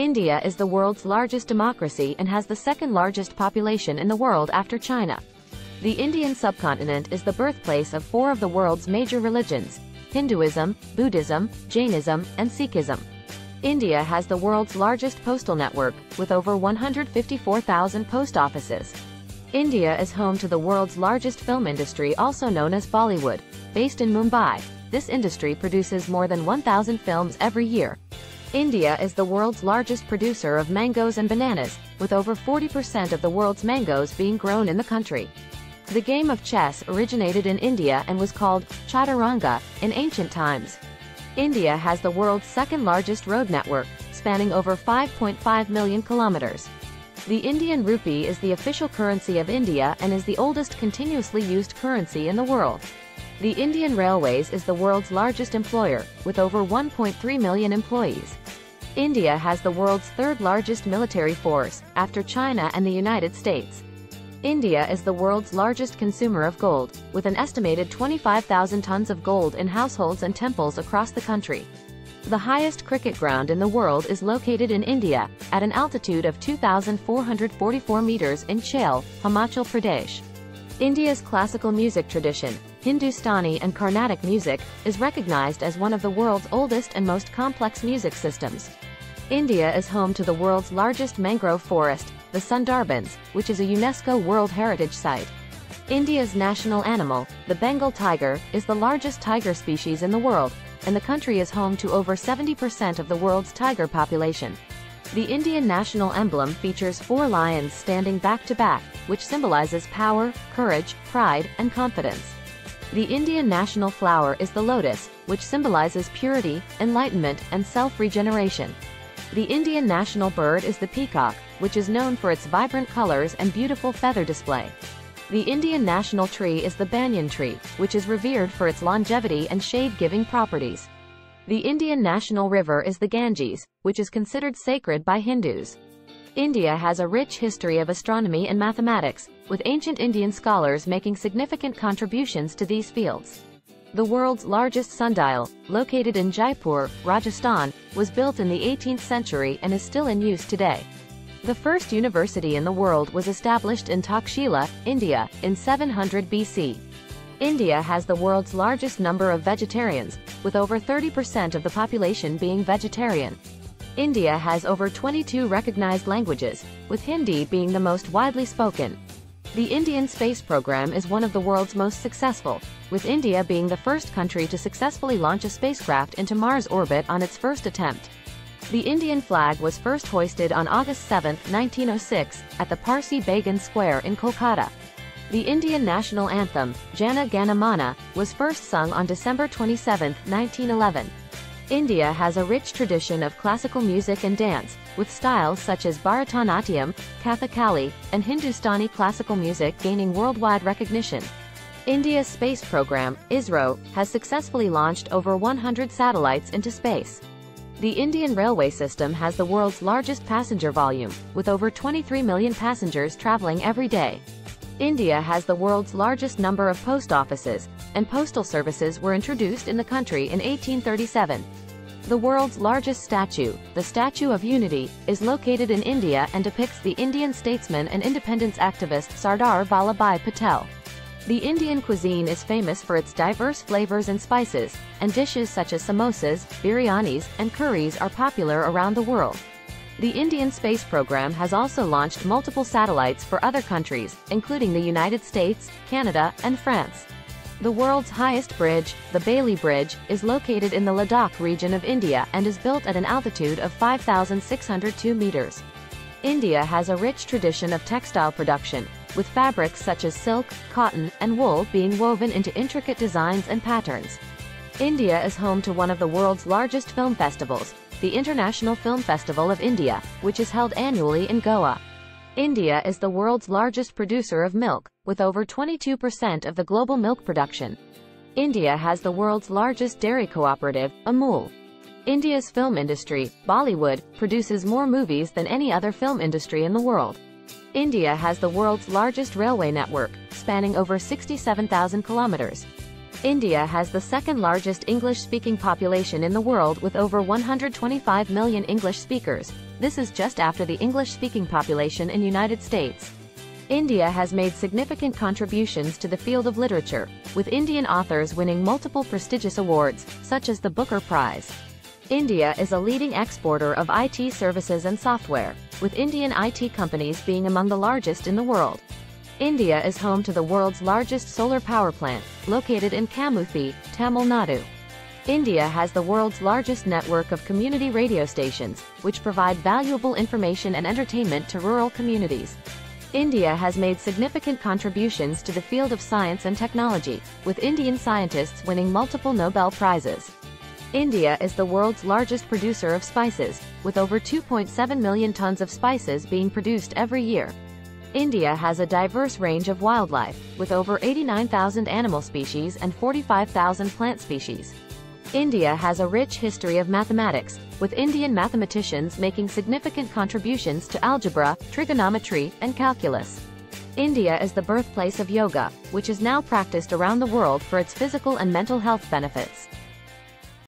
India is the world's largest democracy and has the second largest population in the world after China. The Indian subcontinent is the birthplace of four of the world's major religions, Hinduism, Buddhism, Jainism, and Sikhism. India has the world's largest postal network, with over 154,000 post offices. India is home to the world's largest film industry also known as Bollywood, based in Mumbai. This industry produces more than 1,000 films every year. India is the world's largest producer of mangoes and bananas, with over 40% of the world's mangoes being grown in the country. The game of chess originated in India and was called chaturanga in ancient times. India has the world's second largest road network, spanning over 5.5 million kilometers. The Indian rupee is the official currency of India and is the oldest continuously used currency in the world. The Indian Railways is the world's largest employer, with over 1.3 million employees. India has the world's third largest military force, after China and the United States. India is the world's largest consumer of gold, with an estimated 25,000 tons of gold in households and temples across the country. The highest cricket ground in the world is located in India, at an altitude of 2,444 meters in Chail, Himachal Pradesh. India's classical music tradition, Hindustani and Carnatic music, is recognized as one of the world's oldest and most complex music systems. India is home to the world's largest mangrove forest, the Sundarbans, which is a UNESCO World Heritage Site. India's national animal, the Bengal tiger, is the largest tiger species in the world, and the country is home to over 70% of the world's tiger population. The Indian national emblem features four lions standing back to back, which symbolizes power, courage, pride, and confidence. The Indian national flower is the lotus, which symbolizes purity, enlightenment, and self-regeneration. The Indian national bird is the peacock, which is known for its vibrant colors and beautiful feather display. The Indian national tree is the banyan tree, which is revered for its longevity and shade-giving properties. The Indian national river is the Ganges, which is considered sacred by Hindus. India has a rich history of astronomy and mathematics, with ancient Indian scholars making significant contributions to these fields. The world's largest sundial, located in Jaipur, Rajasthan, was built in the 18th century and is still in use today. The first university in the world was established in Takshila, India, in 700 BC. India has the world's largest number of vegetarians, with over 30% of the population being vegetarian. India has over 22 recognized languages, with Hindi being the most widely spoken. The Indian space program is one of the world's most successful, with India being the first country to successfully launch a spacecraft into Mars orbit on its first attempt. The Indian flag was first hoisted on August 7, 1906, at the Parsi Bagan Square in Kolkata. The Indian national anthem, Jana Gana Mana, was first sung on December 27, 1911. India has a rich tradition of classical music and dance, with styles such as Bharatanatyam, Kathakali, and Hindustani classical music gaining worldwide recognition. India's space program, ISRO, has successfully launched over 100 satellites into space. The Indian railway system has the world's largest passenger volume, with over 23 million passengers traveling every day. India has the world's largest number of post offices, and postal services were introduced in the country in 1837. The world's largest statue, the Statue of Unity, is located in India and depicts the Indian statesman and independence activist Sardar Vallabhbhai Patel. The Indian cuisine is famous for its diverse flavors and spices, and dishes such as samosas, biryanis, and curries are popular around the world. The Indian space program has also launched multiple satellites for other countries, including the United States, Canada, and France. The world's highest bridge, the Bailey Bridge, is located in the Ladakh region of India and is built at an altitude of 5,602 meters. India has a rich tradition of textile production, with fabrics such as silk, cotton, and wool being woven into intricate designs and patterns. India is home to one of the world's largest film festivals, the International Film Festival of India, which is held annually in Goa. India is the world's largest producer of milk, with over 22% of the global milk production. India has the world's largest dairy cooperative, Amul. India's film industry, Bollywood, produces more movies than any other film industry in the world. India has the world's largest railway network, spanning over 67,000 kilometers. India has the second largest English-speaking population in the world with over 125 million English speakers. This is just after the English-speaking population in United States. India has made significant contributions to the field of literature, with Indian authors winning multiple prestigious awards, such as the Booker Prize. India is a leading exporter of IT services and software, with Indian IT companies being among the largest in the world. India is home to the world's largest solar power plant, located in Kamuthi, Tamil Nadu. India has the world's largest network of community radio stations, which provide valuable information and entertainment to rural communities. India has made significant contributions to the field of science and technology, with Indian scientists winning multiple Nobel Prizes. India is the world's largest producer of spices, with over 2.7 million tons of spices being produced every year. India has a diverse range of wildlife, with over 89,000 animal species and 45,000 plant species. India has a rich history of mathematics, with Indian mathematicians making significant contributions to algebra, trigonometry, and calculus. India is the birthplace of yoga, which is now practiced around the world for its physical and mental health benefits.